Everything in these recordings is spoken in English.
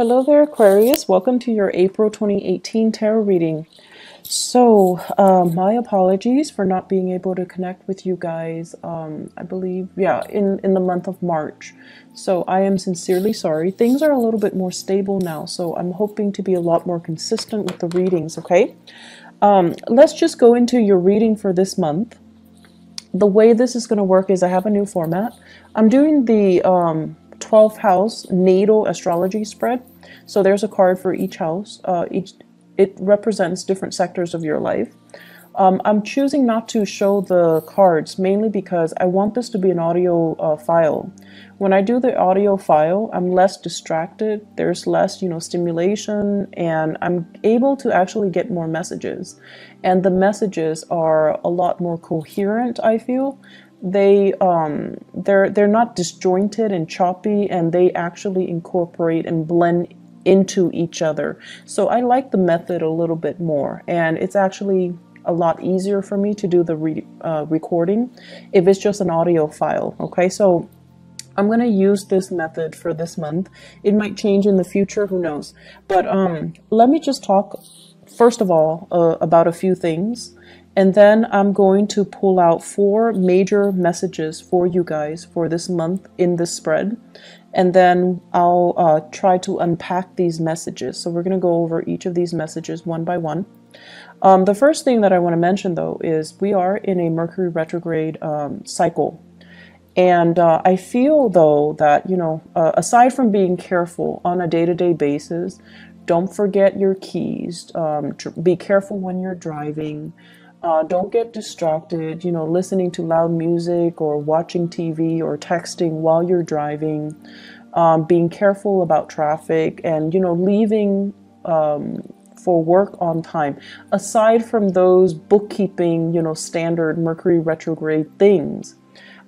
Hello there, Aquarius. Welcome to your April 2018 tarot reading. So, uh, my apologies for not being able to connect with you guys. Um, I believe, yeah, in in the month of March. So I am sincerely sorry. Things are a little bit more stable now, so I'm hoping to be a lot more consistent with the readings. Okay, um, let's just go into your reading for this month. The way this is going to work is I have a new format. I'm doing the um, 12th house natal astrology spread. So there's a card for each house. Uh, each it represents different sectors of your life. Um, I'm choosing not to show the cards mainly because I want this to be an audio uh, file. When I do the audio file, I'm less distracted, there's less, you know, stimulation, and I'm able to actually get more messages. And the messages are a lot more coherent, I feel. They um, they're they're not disjointed and choppy, and they actually incorporate and blend into each other. So I like the method a little bit more, and it's actually a lot easier for me to do the re uh, recording if it's just an audio file. Okay, so I'm going to use this method for this month. It might change in the future, who knows. But um, let me just talk, first of all, uh, about a few things. And then I'm going to pull out four major messages for you guys for this month in this spread and then I'll uh, try to unpack these messages. So we're going to go over each of these messages one by one. Um, the first thing that I want to mention, though, is we are in a Mercury retrograde um, cycle. And uh, I feel, though, that, you know, uh, aside from being careful on a day to day basis, don't forget your keys, um, be careful when you're driving. Uh, don't get distracted, you know, listening to loud music or watching TV or texting while you're driving. Um, being careful about traffic and, you know, leaving um, for work on time. Aside from those bookkeeping, you know, standard Mercury retrograde things,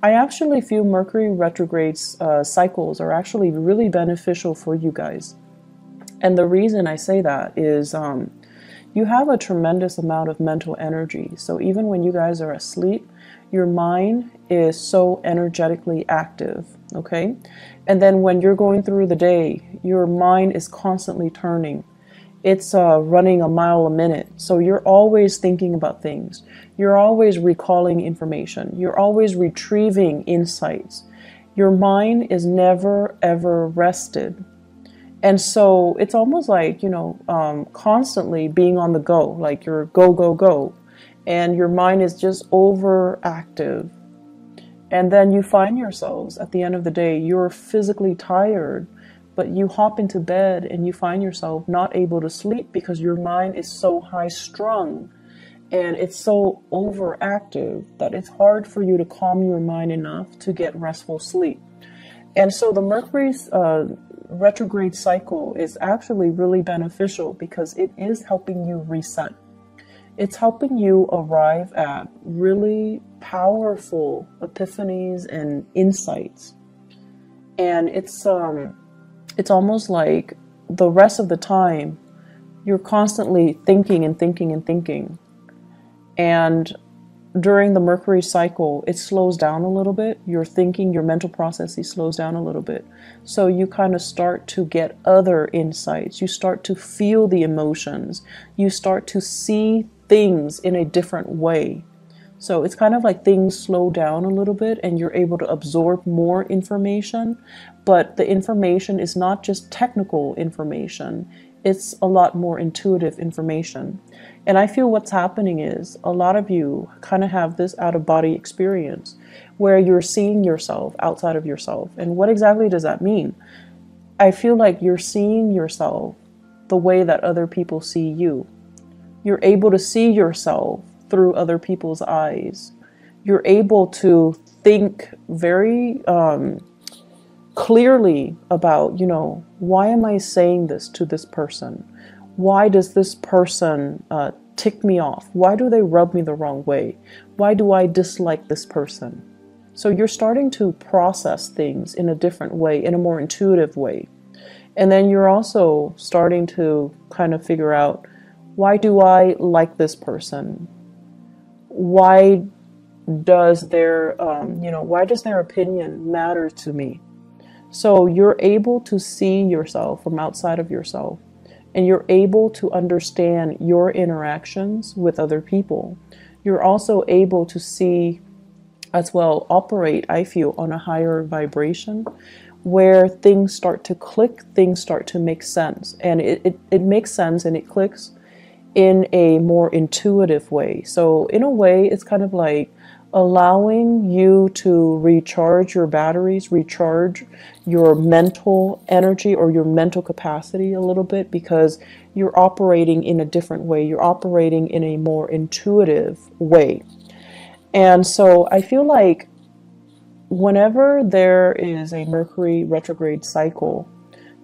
I actually feel Mercury retrograde uh, cycles are actually really beneficial for you guys. And the reason I say that is um, you have a tremendous amount of mental energy. So even when you guys are asleep, your mind is so energetically active, okay? And then when you're going through the day, your mind is constantly turning. It's uh, running a mile a minute. So you're always thinking about things. You're always recalling information. You're always retrieving insights. Your mind is never, ever rested. And so it's almost like, you know, um, constantly being on the go, like you're go, go, go. And your mind is just overactive. And then you find yourselves at the end of the day, you're physically tired, but you hop into bed and you find yourself not able to sleep because your mind is so high strung and it's so overactive that it's hard for you to calm your mind enough to get restful sleep. And so the Mercury's uh, retrograde cycle is actually really beneficial because it is helping you reset. It's helping you arrive at really powerful epiphanies and insights. And it's um it's almost like the rest of the time you're constantly thinking and thinking and thinking. And during the Mercury cycle, it slows down a little bit. Your thinking, your mental processes slows down a little bit. So you kind of start to get other insights. You start to feel the emotions. You start to see things in a different way. So it's kind of like things slow down a little bit and you're able to absorb more information. But the information is not just technical information, it's a lot more intuitive information. And I feel what's happening is a lot of you kind of have this out of body experience where you're seeing yourself outside of yourself. And what exactly does that mean? I feel like you're seeing yourself the way that other people see you. You're able to see yourself through other people's eyes. You're able to think very um, clearly about, you know, why am I saying this to this person? Why does this person uh, tick me off? Why do they rub me the wrong way? Why do I dislike this person? So you're starting to process things in a different way, in a more intuitive way. And then you're also starting to kind of figure out why do I like this person? Why does their, um, you know, why does their opinion matter to me? So you're able to see yourself from outside of yourself and you're able to understand your interactions with other people. You're also able to see as well operate, I feel, on a higher vibration where things start to click, things start to make sense. And it, it, it makes sense and it clicks in a more intuitive way. So, in a way, it's kind of like allowing you to recharge your batteries, recharge your mental energy or your mental capacity a little bit because you're operating in a different way. You're operating in a more intuitive way. And so I feel like whenever there is a Mercury retrograde cycle,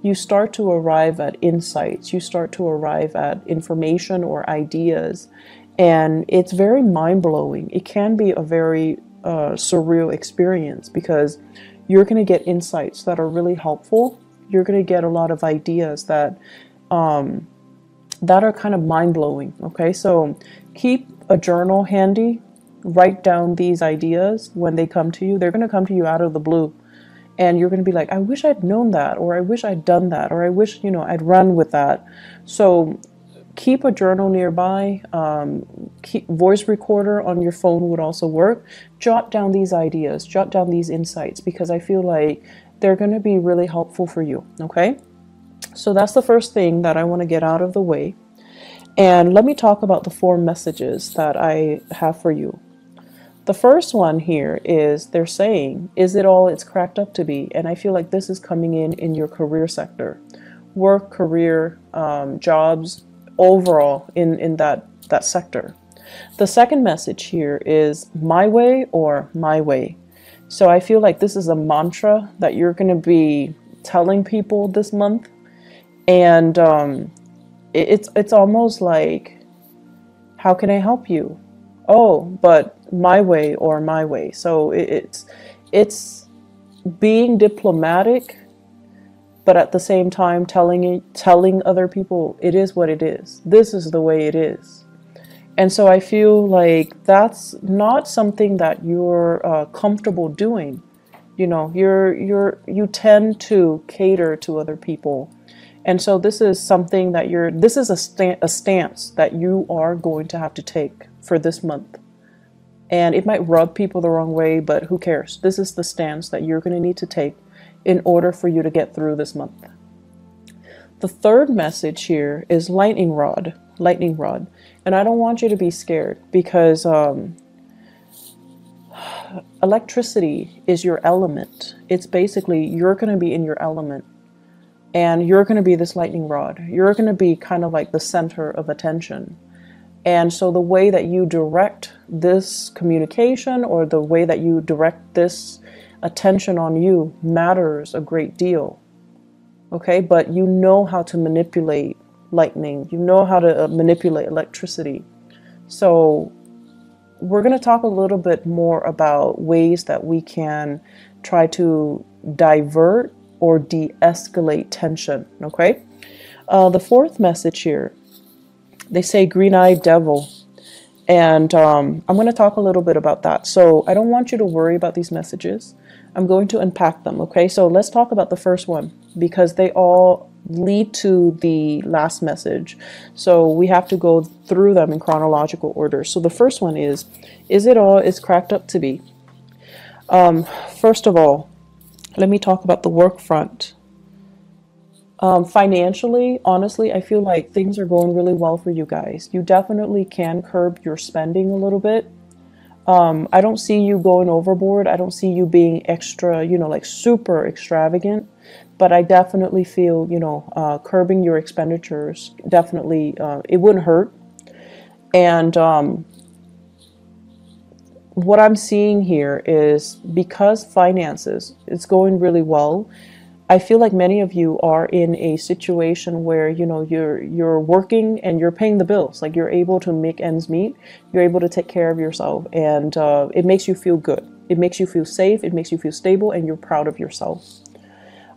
you start to arrive at insights, you start to arrive at information or ideas and it's very mind blowing. It can be a very uh, surreal experience because you're going to get insights that are really helpful. You're going to get a lot of ideas that um, that are kind of mind blowing. Okay, so keep a journal handy. Write down these ideas when they come to you. They're going to come to you out of the blue and you're going to be like i wish i'd known that or i wish i'd done that or i wish you know i'd run with that so keep a journal nearby. Um, keep, voice recorder on your phone would also work. Jot down these ideas, jot down these insights because I feel like they're going to be really helpful for you. Okay? So that's the first thing that I want to get out of the way. And let me talk about the four messages that I have for you. The first one here is they're saying, is it all it's cracked up to be? And I feel like this is coming in in your career sector work, career, um, jobs, overall in, in that, that sector. The second message here is my way or my way. So I feel like this is a mantra that you're going to be telling people this month. And um, it, it's, it's almost like, how can I help you? Oh, but my way or my way. So it, it's, it's being diplomatic but at the same time telling it, telling other people it is what it is. This is the way it is. And so I feel like that's not something that you're uh, comfortable doing. You know, you're you're you tend to cater to other people. And so this is something that you're this is a, sta- a stance that you are going to have to take for this month. And it might rub people the wrong way, but who cares? This is the stance that you're going to need to take in order for you to get through this month. The third message here is lightning rod, lightning rod. And I don't want you to be scared because um, electricity is your element. It's basically you're going to be in your element and you're going to be this lightning rod. You're going to be kind of like the center of attention. And so the way that you direct this communication or the way that you direct this attention on you matters a great deal. Okay, but you know how to manipulate lightning, you know how to uh, manipulate electricity. So, we're going to talk a little bit more about ways that we can try to divert or de escalate tension. Okay, uh, the fourth message here they say green eyed devil. And um, I'm going to talk a little bit about that. So I don't want you to worry about these messages. I'm going to unpack them, okay? So let's talk about the first one because they all lead to the last message. So we have to go through them in chronological order. So the first one is Is it all is cracked up to be? Um, first of all, let me talk about the work front. Um, financially, honestly, I feel like things are going really well for you guys. You definitely can curb your spending a little bit. Um, I don't see you going overboard. I don't see you being extra, you know, like super extravagant. But I definitely feel, you know, uh, curbing your expenditures definitely, uh, it wouldn't hurt. And um, what I'm seeing here is because finances, it's going really well I feel like many of you are in a situation where you know you're you're working and you're paying the bills. Like you're able to make ends meet. You're able to take care of yourself, and uh, it makes you feel good. It makes you feel safe. It makes you feel stable, and you're proud of yourself.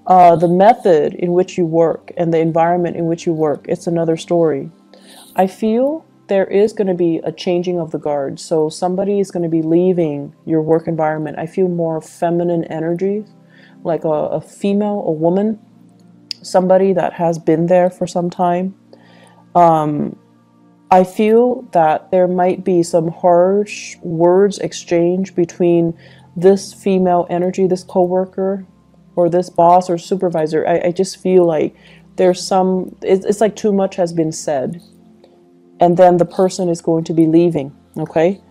Uh, the method in which you work and the environment in which you work, it's another story. I feel there is going to be a changing of the guard. So somebody is going to be leaving your work environment. I feel more feminine energies like a, a female, a woman, somebody that has been there for some time. Um, I feel that there might be some harsh words exchanged between this female energy, this coworker, or this boss or supervisor. I, I just feel like there's some, it's, it's like too much has been said. And then the person is going to be leaving, okay?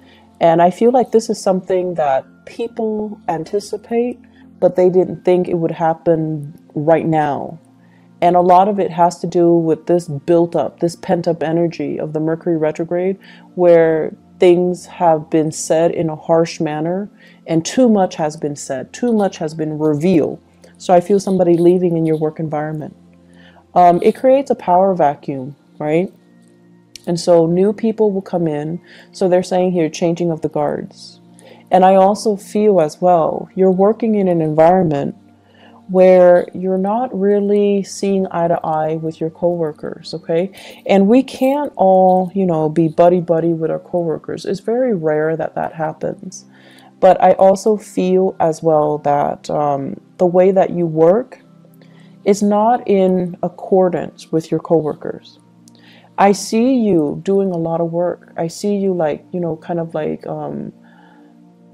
And I feel like this is something that people anticipate, but they didn't think it would happen right now. And a lot of it has to do with this built up, this pent up energy of the Mercury retrograde, where things have been said in a harsh manner and too much has been said, too much has been revealed. So I feel somebody leaving in your work environment. Um, it creates a power vacuum, right? And so new people will come in. So they're saying here, changing of the guards. And I also feel as well, you're working in an environment where you're not really seeing eye to eye with your coworkers, okay? And we can't all, you know, be buddy buddy with our coworkers. It's very rare that that happens. But I also feel as well that um, the way that you work is not in accordance with your coworkers. I see you doing a lot of work. I see you like, you know, kind of like um,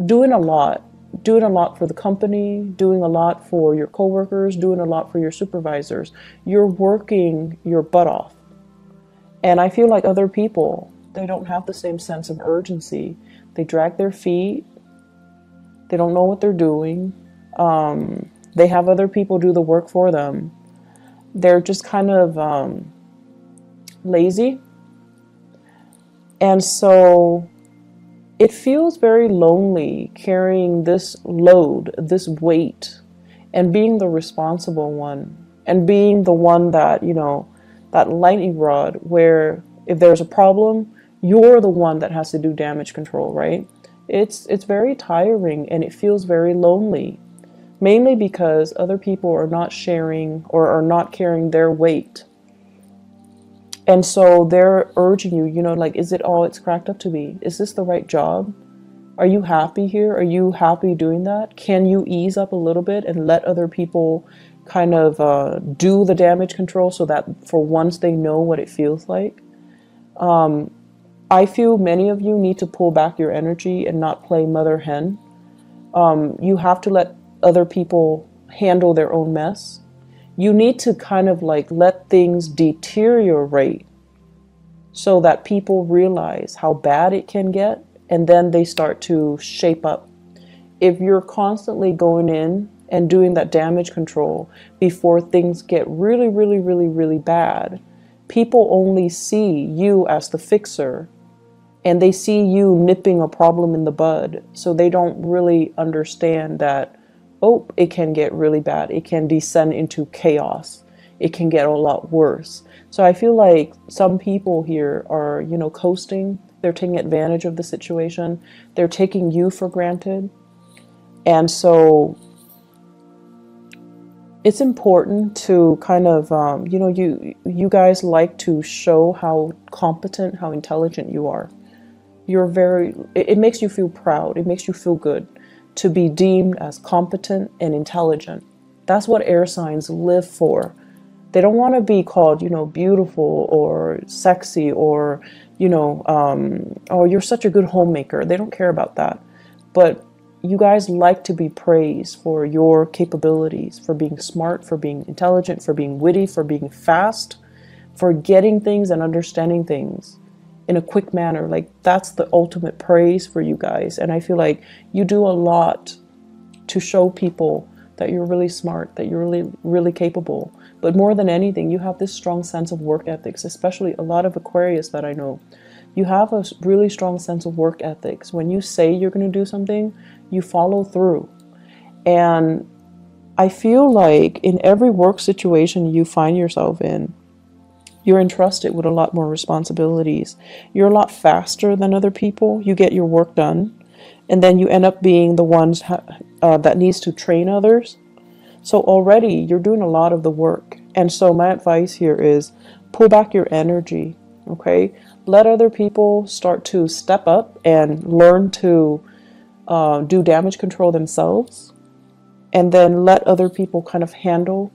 doing a lot doing a lot for the company, doing a lot for your coworkers, doing a lot for your supervisors. You're working your butt off. And I feel like other people, they don't have the same sense of urgency. They drag their feet. They don't know what they're doing. Um, they have other people do the work for them. They're just kind of um, lazy. And so it feels very lonely carrying this load, this weight, and being the responsible one, and being the one that, you know, that lightning rod where if there's a problem, you're the one that has to do damage control, right? It's it's very tiring and it feels very lonely. Mainly because other people are not sharing or are not carrying their weight and so they're urging you, you know, like, is it all it's cracked up to be? Is this the right job? Are you happy here? Are you happy doing that? Can you ease up a little bit and let other people kind of uh, do the damage control so that for once they know what it feels like? Um, I feel many of you need to pull back your energy and not play mother hen. Um, you have to let other people handle their own mess you need to kind of like let things deteriorate so that people realize how bad it can get and then they start to shape up. If you're constantly going in and doing that damage control before things get really, really, really, really bad, people only see you as the fixer and they see you nipping a problem in the bud. So they don't really understand that oh, it can get really bad. It can descend into chaos. It can get a lot worse. So I feel like some people here are, you know, coasting. They're taking advantage of the situation. They're taking you for granted. And so it's important to kind of, um, you know, you you guys like to show how competent, how intelligent you are. You're very. It, it makes you feel proud. It makes you feel good to be deemed as competent and intelligent. That's what air signs live for. They don't want to be called, you know, beautiful or sexy or, you know, um, oh, you're such a good homemaker. They don't care about that. But you guys like to be praised for your capabilities, for being smart, for being intelligent, for being witty, for being fast, for getting things and understanding things in a quick manner. Like that's the ultimate praise for you guys. And I feel like you do a lot to show people that you're really smart, that you're really, really capable. But more than anything, you have this strong sense of work ethics, especially a lot of Aquarius that I know. You have a really strong sense of work ethics. When you say you're going to do something, you follow through. And I feel like in every work situation you find yourself in, you're entrusted with a lot more responsibilities. You're a lot faster than other people. You get your work done, and then you end up being the ones uh, that needs to train others. So already you're doing a lot of the work. And so my advice here is pull back your energy. Okay, let other people start to step up and learn to uh, do damage control themselves and then let other people kind of handle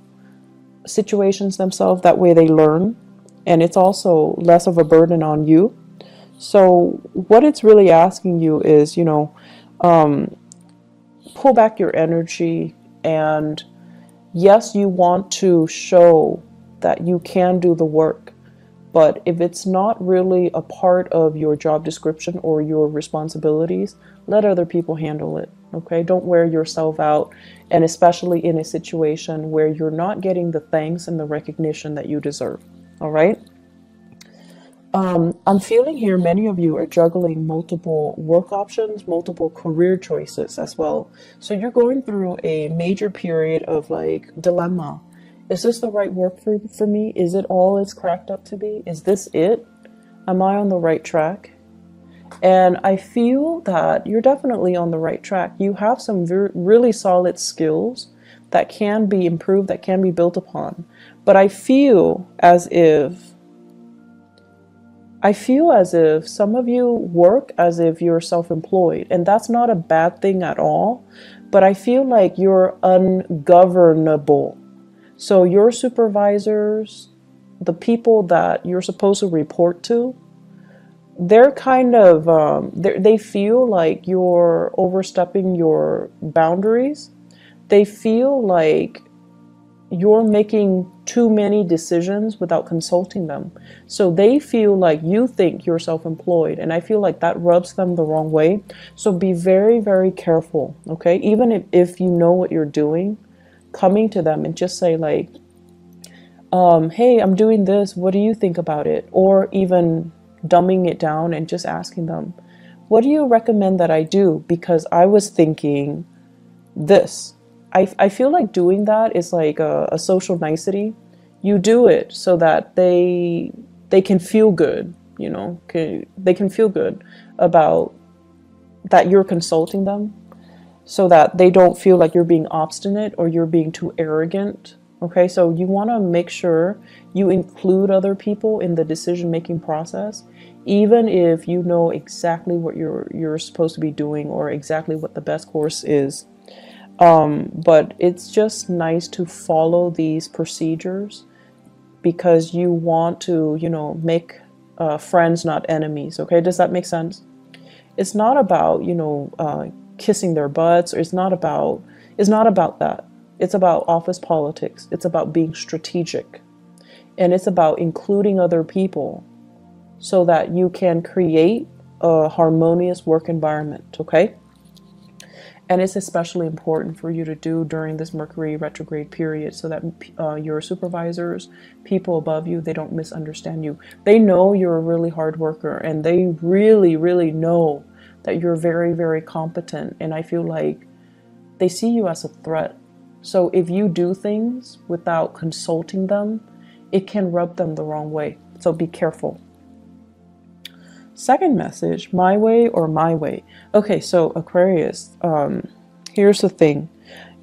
situations themselves. That way they learn, and it's also less of a burden on you. So, what it's really asking you is, you know, um, pull back your energy and yes, you want to show that you can do the work, but if it's not really a part of your job description or your responsibilities, let other people handle it. Okay, don't wear yourself out, and especially in a situation where you're not getting the thanks and the recognition that you deserve. All right. Um, I'm feeling here many of you are juggling multiple work options, multiple career choices as well. So you're going through a major period of like dilemma. Is this the right work for, for me? Is it all it's cracked up to be? Is this it? Am I on the right track? And I feel that you're definitely on the right track. You have some really solid skills that can be improved, that can be built upon. But I feel as if I feel as if some of you work as if you're self employed, and that's not a bad thing at all, but I feel like you're ungovernable. So, your supervisors, the people that you're supposed to report to, they're kind of, um, they're, they feel like you're overstepping your boundaries. They feel like you're making too many decisions without consulting them. So they feel like you think you're self employed, and I feel like that rubs them the wrong way. So be very, very careful, okay? Even if, if you know what you're doing, coming to them and just say, like, um, hey, I'm doing this, what do you think about it? Or even dumbing it down and just asking them, what do you recommend that I do? Because I was thinking this I, I feel like doing that is like a, a social nicety. You do it so that they they can feel good, you know, can, they can feel good about that you're consulting them so that they don't feel like you're being obstinate or you're being too arrogant. Okay, so you want to make sure you include other people in the decision making process, even if you know exactly what you're you're supposed to be doing or exactly what the best course is um, but it's just nice to follow these procedures because you want to, you know, make uh, friends, not enemies. Okay, does that make sense? It's not about, you know, uh, kissing their butts. Or it's not about. It's not about that. It's about office politics. It's about being strategic, and it's about including other people so that you can create a harmonious work environment. Okay. And it's especially important for you to do during this Mercury retrograde period so that uh, your supervisors, people above you, they don't misunderstand you. They know you're a really hard worker and they really, really know that you're very, very competent. And I feel like they see you as a threat. So if you do things without consulting them, it can rub them the wrong way. So be careful. Second message, my way or my way. Okay, so Aquarius, um, here's the thing.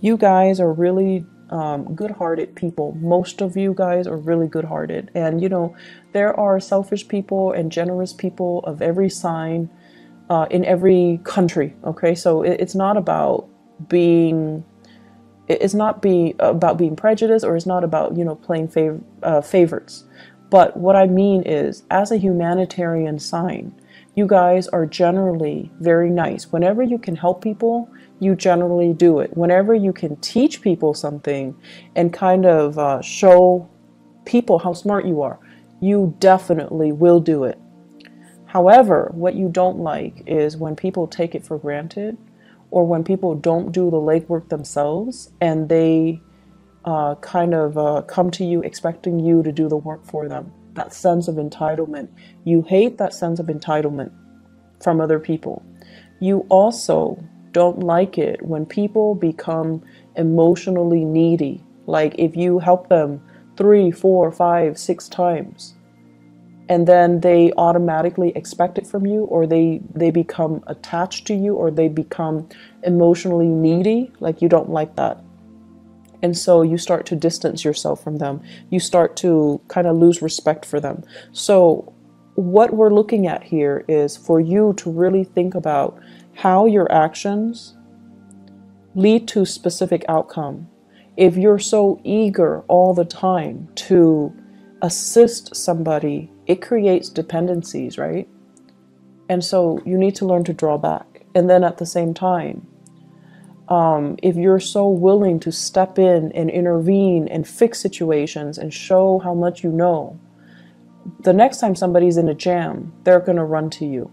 You guys are really um, good-hearted people. Most of you guys are really good-hearted. And, you know, there are selfish people and generous people of every sign uh, in every country, okay? So it, it's not about being it's not be about being prejudiced or it's not about you know playing fav- uh, favorites but what I mean is, as a humanitarian sign, you guys are generally very nice. Whenever you can help people, you generally do it. Whenever you can teach people something and kind of uh, show people how smart you are, you definitely will do it. However, what you don't like is when people take it for granted or when people don't do the legwork themselves and they uh, kind of uh, come to you expecting you to do the work for them. That sense of entitlement. You hate that sense of entitlement from other people. You also don't like it when people become emotionally needy. Like if you help them three, four, five, six times, and then they automatically expect it from you, or they they become attached to you, or they become emotionally needy. Like you don't like that. And so you start to distance yourself from them. You start to kind of lose respect for them. So, what we're looking at here is for you to really think about how your actions lead to specific outcome. If you're so eager all the time to assist somebody, it creates dependencies, right? And so you need to learn to draw back. And then at the same time, um, if you're so willing to step in and intervene and fix situations and show how much you know, the next time somebody's in a jam, they're going to run to you.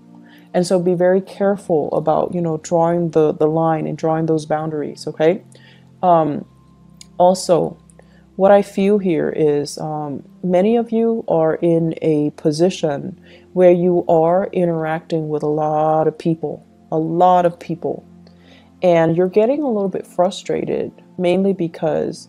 And so be very careful about, you know, drawing the, the line and drawing those boundaries, okay? Um, also, what I feel here is um, many of you are in a position where you are interacting with a lot of people, a lot of people, and you're getting a little bit frustrated, mainly because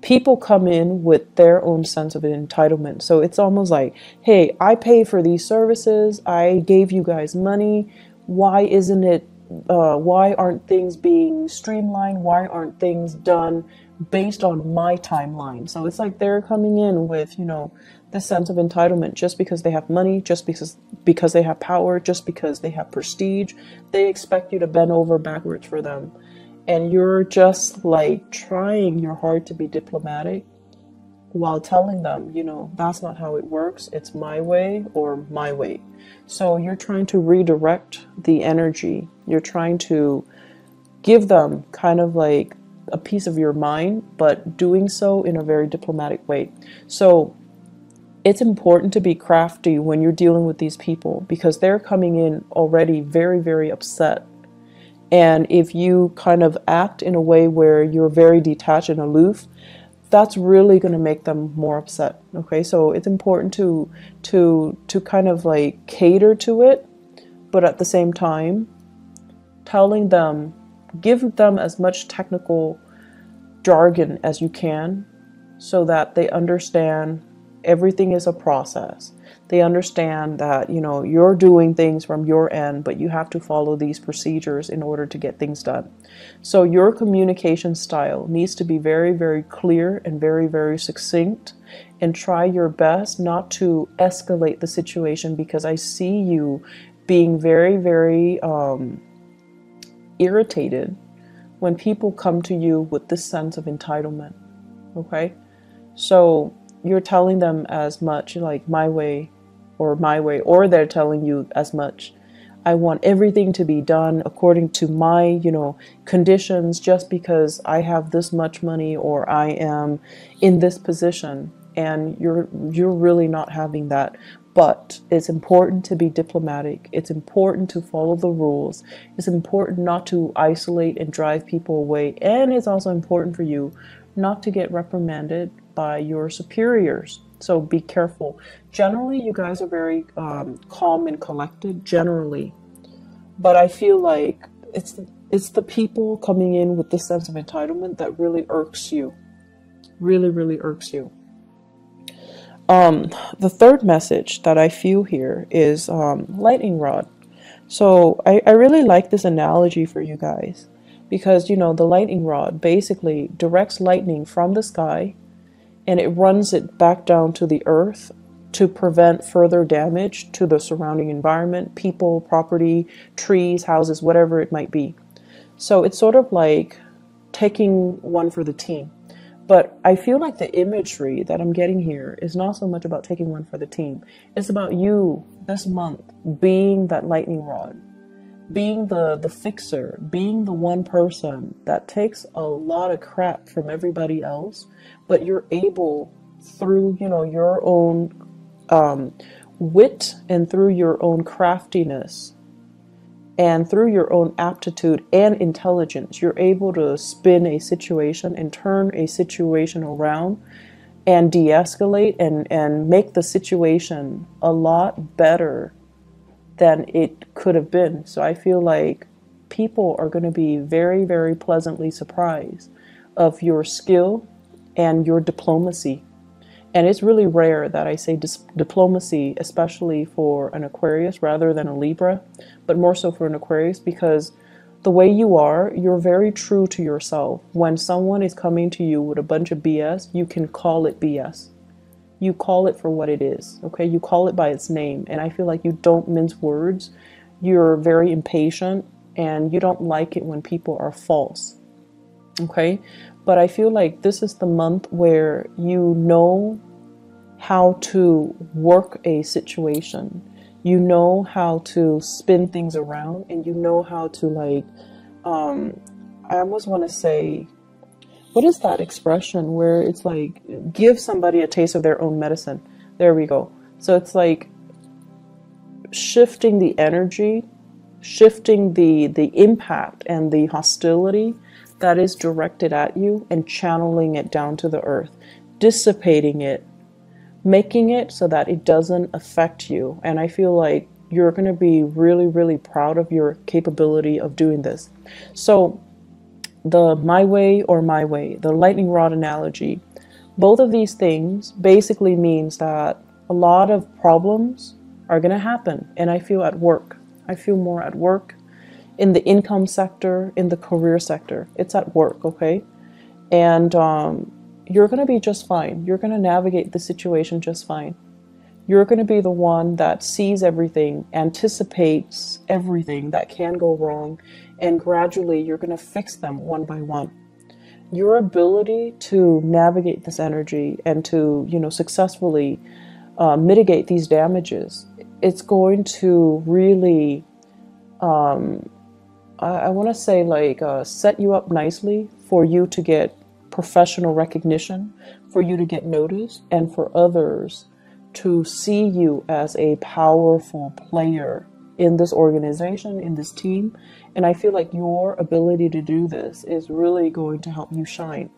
people come in with their own sense of entitlement. So it's almost like, hey, I pay for these services, I gave you guys money. Why isn't it? Uh, why aren't things being streamlined? Why aren't things done based on my timeline. So it's like they're coming in with, you know, the sense of entitlement just because they have money, just because because they have power, just because they have prestige. They expect you to bend over backwards for them. And you're just like trying your hard to be diplomatic while telling them, you know, that's not how it works. It's my way or my way. So you're trying to redirect the energy. You're trying to give them kind of like a piece of your mind, but doing so in a very diplomatic way. So it's important to be crafty when you're dealing with these people because they're coming in already very, very upset. And if you kind of act in a way where you're very detached and aloof, that's really going to make them more upset. Okay, so it's important to to to kind of like cater to it, but at the same time, telling them give them as much technical jargon as you can so that they understand everything is a process. They understand that, you know, you're doing things from your end, but you have to follow these procedures in order to get things done. So your communication style needs to be very, very clear and very, very succinct and try your best not to escalate the situation because I see you being very, very um, irritated when people come to you with this sense of entitlement. Okay? So you're telling them as much like my way or my way, or they're telling you as much. I want everything to be done according to my, you know, conditions just because I have this much money or I am in this position and you're you're really not having that but it's important to be diplomatic. It's important to follow the rules. It's important not to isolate and drive people away. And it's also important for you not to get reprimanded by your superiors. So be careful. Generally, you guys are very um, calm and collected, generally. But I feel like it's it's the people coming in with this sense of entitlement that really irks you. Really, really irks you. Um, the third message that I feel here is um, lightning rod. So I, I really like this analogy for you guys because you know the lightning rod basically directs lightning from the sky and it runs it back down to the earth to prevent further damage to the surrounding environment, people, property, trees, houses, whatever it might be. So it's sort of like taking one for the team. But I feel like the imagery that I'm getting here is not so much about taking one for the team. It's about you this month being that lightning rod, being the, the fixer, being the one person that takes a lot of crap from everybody else, but you're able through, you know, your own um, wit and through your own craftiness and through your own aptitude and intelligence, you're able to spin a situation and turn a situation around and de escalate and, and make the situation a lot better than it could have been. So I feel like people are going to be very, very pleasantly surprised of your skill and your diplomacy and it's really rare that I say dis- diplomacy, especially for an Aquarius rather than a Libra, but more so for an Aquarius because the way you are, you're very true to yourself. When someone is coming to you with a bunch of BS, you can call it BS. You call it for what it is, okay? You call it by its name. And I feel like you don't mince words. You're very impatient and you don't like it when people are false. Okay. But I feel like this is the month where you know how to work a situation. You know how to spin things around and you know how to like um I almost want to say what is that expression where it's like give somebody a taste of their own medicine. There we go. So it's like shifting the energy, shifting the the impact and the hostility that is directed at you and channeling it down to the earth, dissipating it, making it so that it doesn't affect you. And I feel like you're going to be really, really proud of your capability of doing this. So, the my way or my way, the lightning rod analogy, both of these things basically means that a lot of problems are going to happen. And I feel at work. I feel more at work in the income sector, in the career sector. It's at work, okay? And um, you're going to be just fine. You're going to navigate the situation just fine. You're going to be the one that sees everything, anticipates everything that can go wrong, and gradually you're going to fix them one by one. Your ability to navigate this energy and to, you know, successfully uh, mitigate these damages, it's going to really um, I, I want to say like uh, set you up nicely for you to get professional recognition, for you to get noticed, and for others to see you as a powerful player in this organization, in this team. And I feel like your ability to do this is really going to help you shine.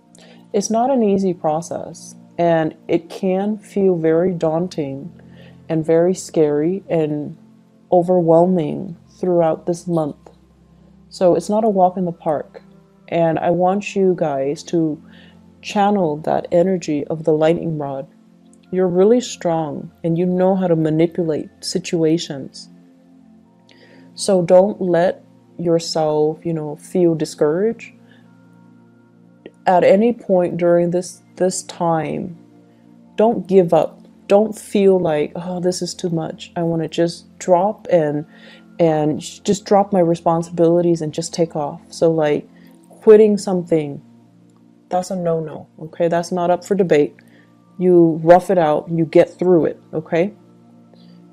It's not an easy process, and it can feel very daunting and very scary and overwhelming throughout this month. So it's not a walk in the park. And I want you guys to channel that energy of the lightning rod. You're really strong and you know how to manipulate situations. So don't let yourself, you know, feel discouraged. At any point during this this time, don't give up. Don't feel like, oh, this is too much. I want to just drop and and just drop my responsibilities and just take off. So, like, quitting something, that's a no no, okay? That's not up for debate. You rough it out, you get through it, okay?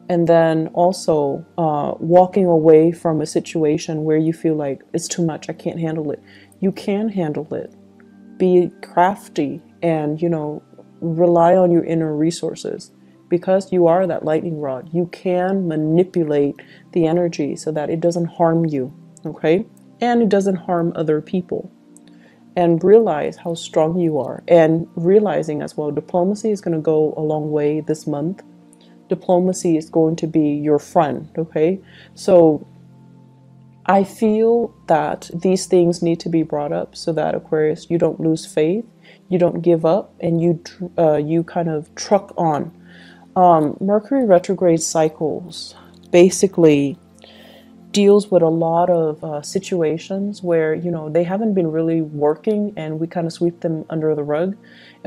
And then also uh, walking away from a situation where you feel like it's too much, I can't handle it. You can handle it. Be crafty and, you know, rely on your inner resources because you are that lightning rod, you can manipulate the energy so that it doesn't harm you, okay? And it doesn't harm other people. And realize how strong you are. And realizing as well, diplomacy is going to go a long way this month. Diplomacy is going to be your friend, okay? So I feel that these things need to be brought up so that Aquarius, you don't lose faith, you don't give up, and you uh, you kind of truck on um, Mercury retrograde cycles basically deals with a lot of uh, situations where you know they haven't been really working and we kind of sweep them under the rug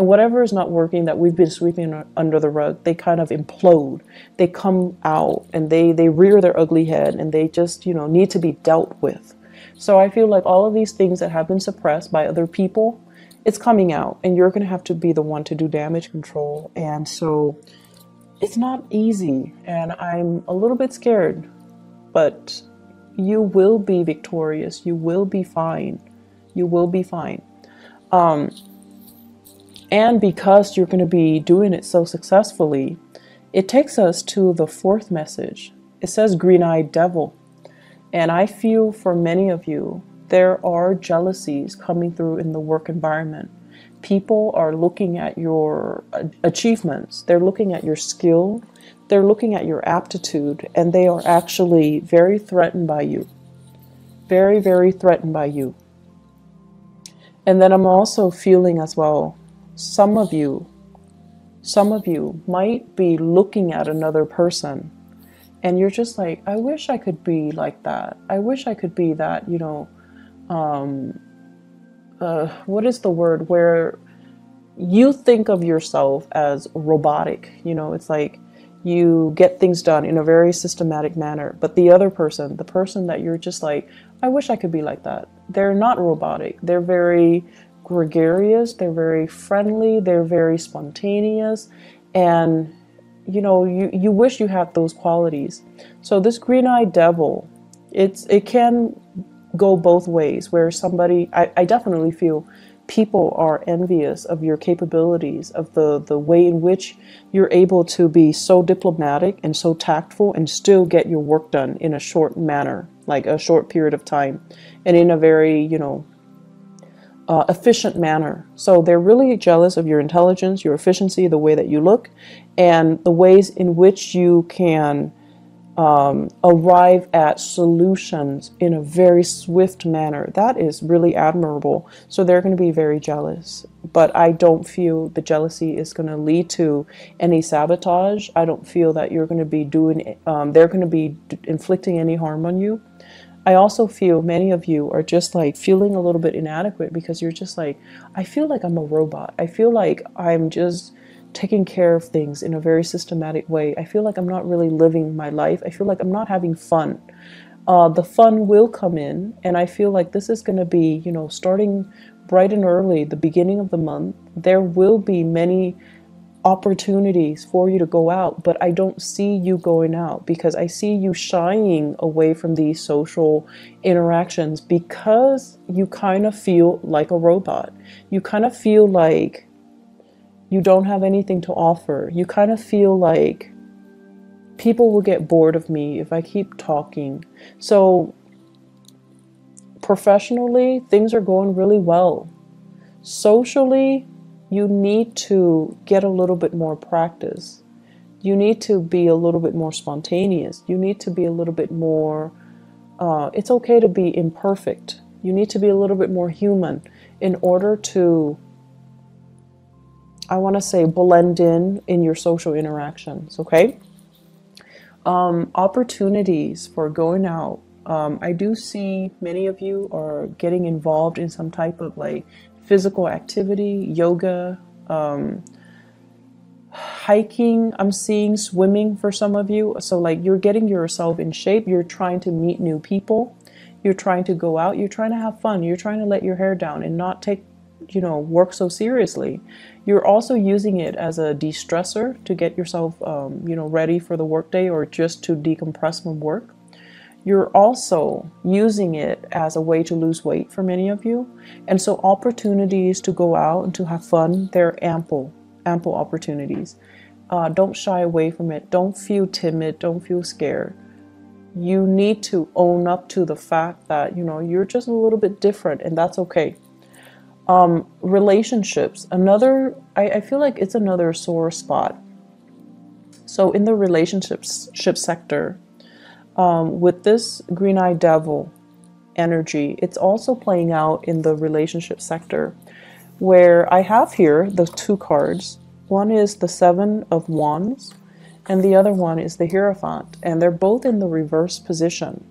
and whatever is not working that we've been sweeping under the rug they kind of implode they come out and they they rear their ugly head and they just you know need to be dealt with so i feel like all of these things that have been suppressed by other people it's coming out and you're going to have to be the one to do damage control and so it's not easy and I'm a little bit scared, but you will be victorious. You will be fine. You will be fine. Um, and because you're going to be doing it so successfully, it takes us to the fourth message. It says green eyed devil. And I feel for many of you, there are jealousies coming through in the work environment people are looking at your achievements, they're looking at your skill, they're looking at your aptitude, and they are actually very threatened by you. Very, very threatened by you. And then I'm also feeling as well, some of you, some of you might be looking at another person and you're just like, I wish I could be like that. I wish I could be that, you know, um, uh, what is the word where you think of yourself as robotic you know it's like You get things done in a very systematic manner. But the other person, the person that you're just like, I wish I could be like that. They're not robotic. They're very gregarious, they're very friendly, they're very spontaneous, and you know, you, you wish you had those qualities. So this green-eyed devil, it's it can go both ways where somebody I, I definitely feel people are envious of your capabilities, of the, the way in which you're able to be so diplomatic and so tactful and still get your work done in a short manner, like a short period of time, and in a very, you know, uh, efficient manner. So they're really jealous of your intelligence, your efficiency, the way that you look, and the ways in which you can um, arrive at solutions in a very swift manner. That is really admirable. So they're going to be very jealous. But I don't feel the jealousy is going to lead to any sabotage. I don't feel that you're going to be doing, um, they're going to be inflicting any harm on you. I also feel many of you are just like feeling a little bit inadequate because you're just like, I feel like I'm a robot. I feel like I'm just taking care of things in a very systematic way. I feel like I'm not really living my life. I feel like I'm not having fun. Uh, the fun will come in, and I feel like this is going to be, you know, starting bright and early, the beginning of the month. There will be many opportunities for you to go out, but I don't see you going out because I see you shying away from these social interactions because you kind of feel like a robot. You kind of feel like you don't have anything to offer. You kind of feel like people will get bored of me if I keep talking. So, professionally, things are going really well. Socially, you need to get a little bit more practice. You need to be a little bit more spontaneous. You need to be a little bit more, uh, it's okay to be imperfect. You need to be a little bit more human in order to I want to say blend in in your social interactions, okay? Um, opportunities for going out. Um, I do see many of you are getting involved in some type of like physical activity, yoga, um, hiking. I'm seeing swimming for some of you. So, like, you're getting yourself in shape, you're trying to meet new people, you're trying to go out, you're trying to have fun, you're trying to let your hair down and not take you know work so seriously. You're also using it as a de-stressor to get yourself um, you know ready for the workday or just to decompress from work you're also using it as a way to lose weight for many of you. And so opportunities to go out and to have fun they're ample ample opportunities. Uh, don't shy away from it. Don't feel timid. Don't feel scared. You need to own up to the fact that you know you're just a little bit different and that's okay. Um, relationships, another, I, I feel like it's another sore spot. So in the relationships sector, um, with this green eyed devil energy, it's also playing out in the relationship sector, where I have here the two cards. One is the Seven of Wands, and the other one is the Hierophant, and they're both in the reverse position.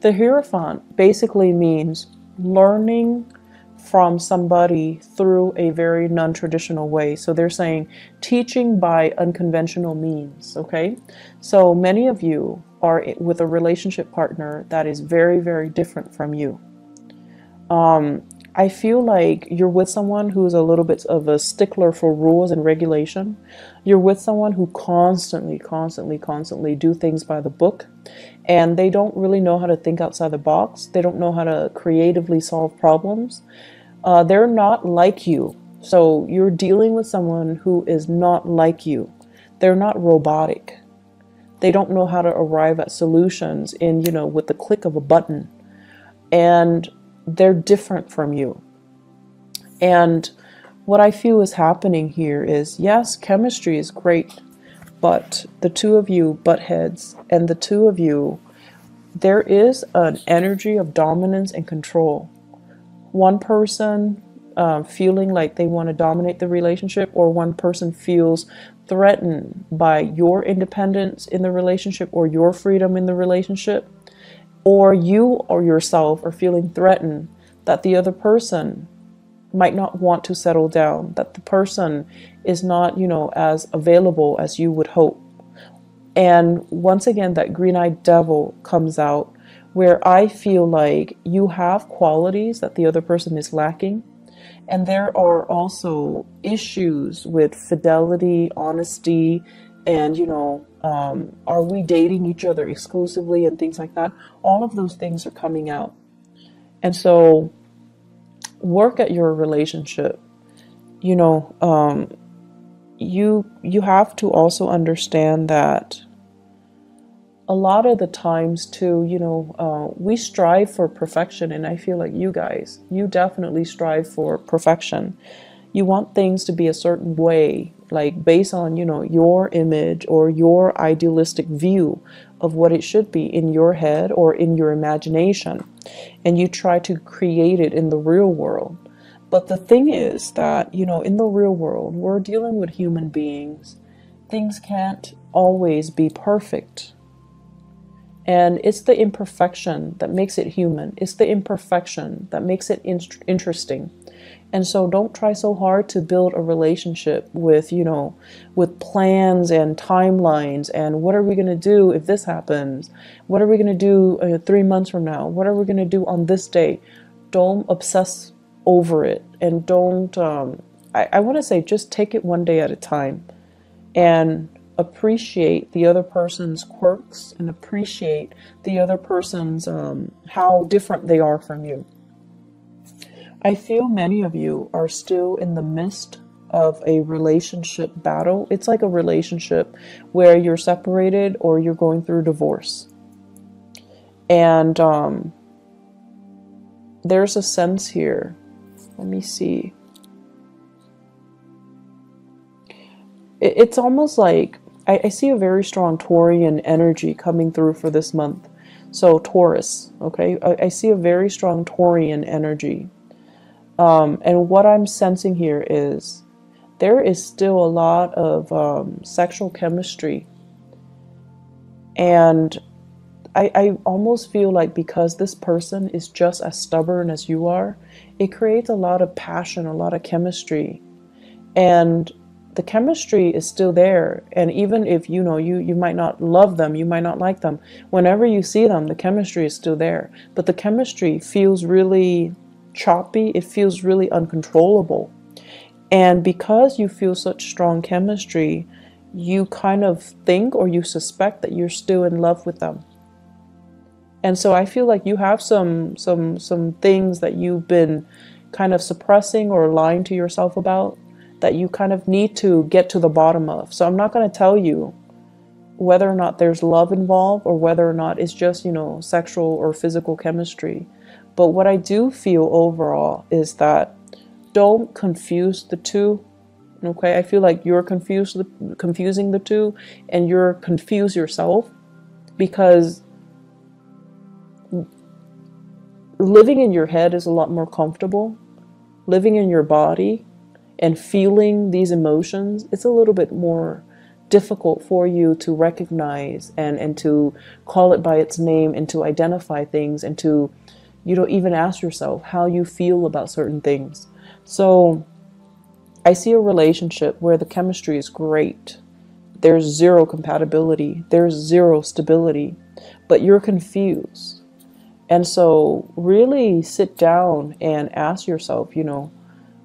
The Hierophant basically means learning from somebody through a very non traditional way. So they're saying teaching by unconventional means, okay? So many of you are with a relationship partner that is very, very different from you. Um, I feel like you're with someone who's a little bit of a stickler for rules and regulation. You're with someone who constantly, constantly, constantly do things by the book and they don't really know how to think outside the box. They don't know how to creatively solve problems. Uh, they're not like you. So you're dealing with someone who is not like you. They're not robotic. They don't know how to arrive at solutions in, you know, with the click of a button. And they're different from you. And what I feel is happening here is yes, chemistry is great, but the two of you butt heads, and the two of you, there is an energy of dominance and control one person uh, feeling like they want to dominate the relationship, or one person feels threatened by your independence in the relationship or your freedom in the relationship, or you or yourself are feeling threatened that the other person might not want to settle down, that the person is not, you know, as available as you would hope. And once again, that green eyed devil comes out where I feel like you have qualities that the other person is lacking. And there are also issues with fidelity, honesty, and, you know, um, are we dating each other exclusively and things like that? All of those things are coming out. And so, work at your relationship. You know, um, you you have to also understand that a lot of the times too you know uh, we strive for perfection and i feel like you guys you definitely strive for perfection you want things to be a certain way like based on you know your image or your idealistic view of what it should be in your head or in your imagination and you try to create it in the real world but the thing is that, you know, in the real world, we're dealing with human beings. Things can't always be perfect. And it's the imperfection that makes it human. It's the imperfection that makes it in- interesting. And so don't try so hard to build a relationship with, you know, with plans and timelines and what are we going to do if this happens? What are we going to do uh, 3 months from now? What are we going to do on this day? Don't obsess over it and don't um, I, I want to say just take it one day at a time and appreciate the other person's quirks and appreciate the other person's um, how different they are from you. I feel many of you are still in the midst of a relationship battle. It's like a relationship where you're separated or you're going through divorce. And um, there's a sense here. Let me see. It's almost like I, I see a very strong Taurian energy coming through for this month. So, Taurus, okay? I, I see a very strong Taurian energy. Um, and what I'm sensing here is there is still a lot of um, sexual chemistry. And I, I almost feel like because this person is just as stubborn as you are, it creates a lot of passion, a lot of chemistry. And the chemistry is still there. And even if you know you you might not love them, you might not like them, whenever you see them, the chemistry is still there. But the chemistry feels really choppy, it feels really uncontrollable. And because you feel such strong chemistry, you kind of think or you suspect that you're still in love with them and so I feel like you have some some some things that you've been kind of suppressing or lying to yourself about that you kind of need to get to the bottom of. So I'm not going to tell you whether or not there's love involved or whether or not it's just, you know, sexual or physical chemistry. But what I do feel overall is that don't confuse the two. Okay? I feel like you're confused confusing the two and you're confuse yourself because living in your head is a lot more comfortable. Living in your body and feeling these emotions, it's a little bit more difficult for you to recognize and, and to call it by its name and to identify things and to, you know, even ask yourself how you feel about certain things. So I see a relationship where the chemistry is great. There's zero compatibility, there's zero stability, but you're confused and so, really sit down and ask yourself, you know,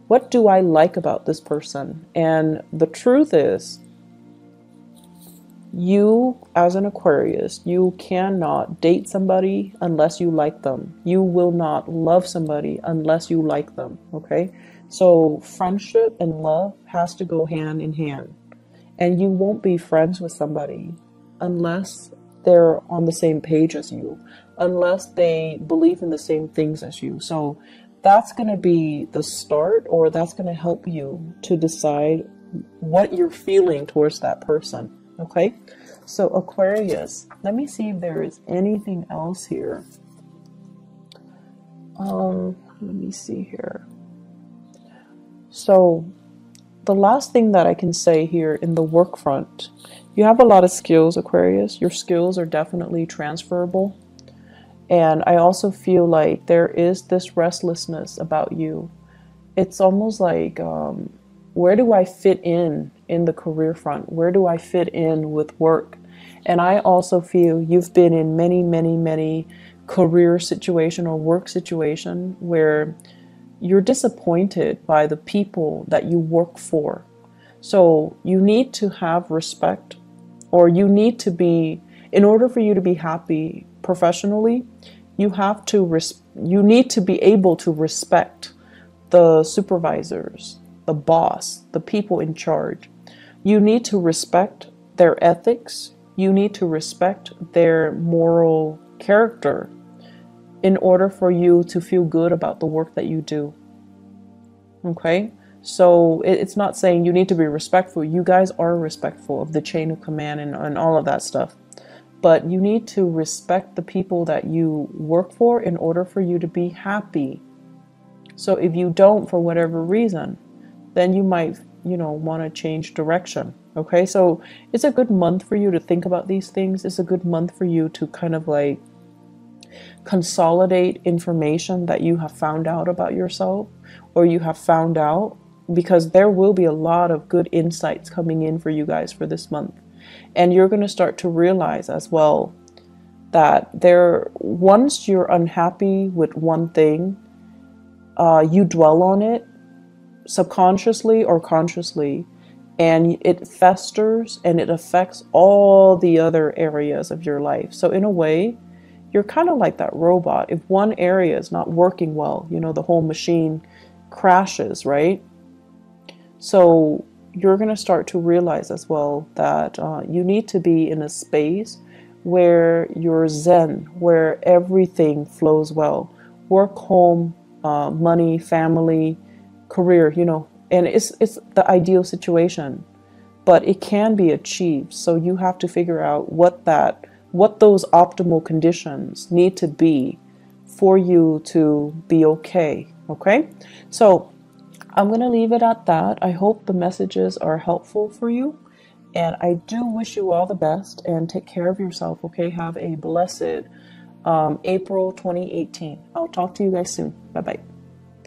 what do I like about this person? And the truth is, you, as an Aquarius, you cannot date somebody unless you like them. You will not love somebody unless you like them, okay? So, friendship and love has to go hand in hand. And you won't be friends with somebody unless they're on the same page as you, unless they believe in the same things as you. So that's going to be the start, or that's going to help you to decide what you're feeling towards that person. Okay? So, Aquarius, let me see if there is anything else here. Um, let me see here. So, the last thing that I can say here in the work front, you have a lot of skills, Aquarius. Your skills are definitely transferable. And I also feel like there is this restlessness about you. It's almost like, um, where do I fit in in the career front? Where do I fit in with work? And I also feel you've been in many, many, many career situation or work situation where you're disappointed by the people that you work for. So you need to have respect or you need to be in order for you to be happy professionally, you have to res- you need to be able to respect the supervisors, the boss, the people in charge. You need to respect their ethics, you need to respect their moral character in order for you to feel good about the work that you do. Okay? So it's not saying you need to be respectful. You guys are respectful of the chain of command and, and all of that stuff. But you need to respect the people that you work for in order for you to be happy. So if you don't, for whatever reason, then you might, you know, want to change direction. Okay, so it's a good month for you to think about these things. It's a good month for you to kind of like consolidate information that you have found out about yourself or you have found out because there will be a lot of good insights coming in for you guys for this month. And you're going to start to realize as well that there once you're unhappy with one thing, uh, you dwell on it subconsciously or consciously and it festers and it affects all the other areas of your life. So in a way, you're kind of like that robot. If one area is not working well, you know, the whole machine crashes, right? So you're going to start to realize as well that uh, you need to be in a space where you're zen, where everything flows well. Work, home, uh, money, family, career, you know, and it's, it's the ideal situation, but it can be achieved. So you have to figure out what that what those optimal conditions need to be for you to be okay. Okay? So I'm going to leave it at that. I hope the messages are helpful for you. And I do wish you all the best and take care of yourself. Okay? Have a blessed um, April 2018. I'll talk to you guys soon. Bye bye.